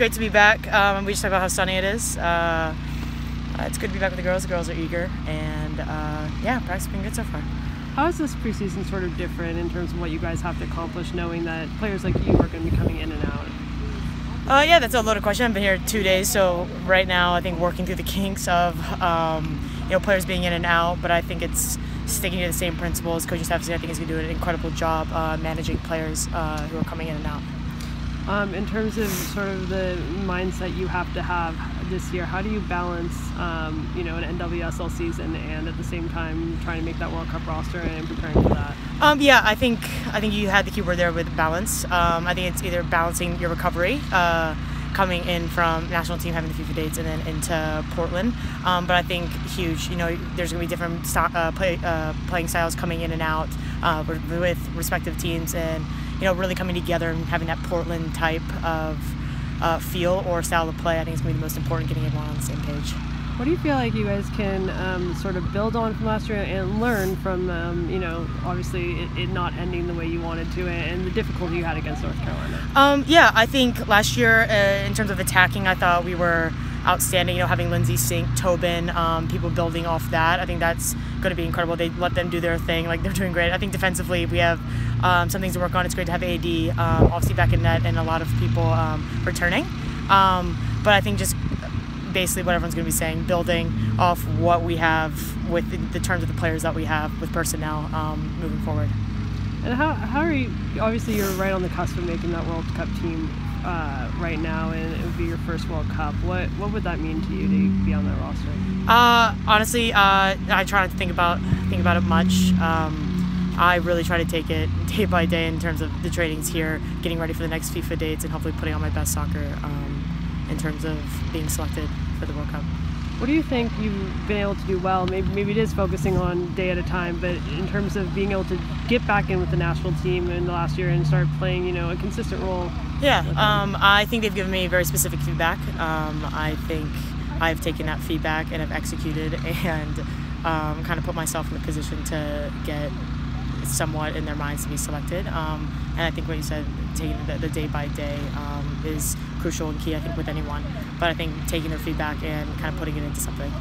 great to be back. Um, we just talked about how sunny it is. Uh, uh, it's good to be back with the girls. The girls are eager, and uh, yeah, practice has been good so far. How is this preseason sort of different in terms of what you guys have to accomplish, knowing that players like you are going to be coming in and out? Uh, yeah, that's a loaded question. I've been here two days, so right now I think working through the kinks of um, you know players being in and out, but I think it's sticking to the same principles. Coaching staff I think is going to do an incredible job uh, managing players uh, who are coming in and out. Um, in terms of sort of the mindset you have to have this year, how do you balance, um, you know, an NWSL season and at the same time trying to make that World Cup roster and preparing for that? Um, yeah, I think I think you had the keyword there with balance. Um, I think it's either balancing your recovery. Uh, coming in from national team having the FIFA dates and then into Portland. Um, but I think huge. You know, there's going to be different uh, play, uh, playing styles coming in and out uh, with respective teams, and you know, really coming together and having that Portland type of uh, feel or style of play. I think is going to be the most important. Getting everyone on the same page. What do you feel like you guys can um, sort of build on from last year and learn from, um, you know, obviously it, it, not ending the way you wanted to and the difficulty you had against North Carolina? Um, yeah, I think last year, uh, in terms of attacking, I thought we were outstanding. You know, having Lindsey Sinc, Tobin, um, people building off that. I think that's going to be incredible. They let them do their thing. Like they're doing great. I think defensively we have um, some things to work on. It's great to have AD um, obviously back in net and a lot of people um, returning. Um, but I think just basically what everyone's going to be saying, building off what we have with the terms of the players that we have with personnel moving forward. And how, how are you? Obviously, you're right on the cusp of making that World Cup team uh, right now, and it would be your first World Cup. What what would that mean to you to be on that roster? Uh, honestly, uh, I try not to think about think about it much. Um, I really try to take it day by day in terms of the trainings here, getting ready for the next FIFA dates, and hopefully putting on my best soccer. Um, in terms of being selected for the World Cup. What do you think you've been able to do well? Maybe, maybe it is focusing on day at a time, but in terms of being able to get back in with the national team in the last year and start playing, you know, a consistent role. Yeah, um, I think they've given me very specific feedback. Um, I think I've taken that feedback and have executed and um, kind of put myself in the position to get somewhat in their minds to be selected. Um, and I think what you said, taking the, the day by day, um, is crucial and key, I think, with anyone. But I think taking their feedback and kind of putting it into something.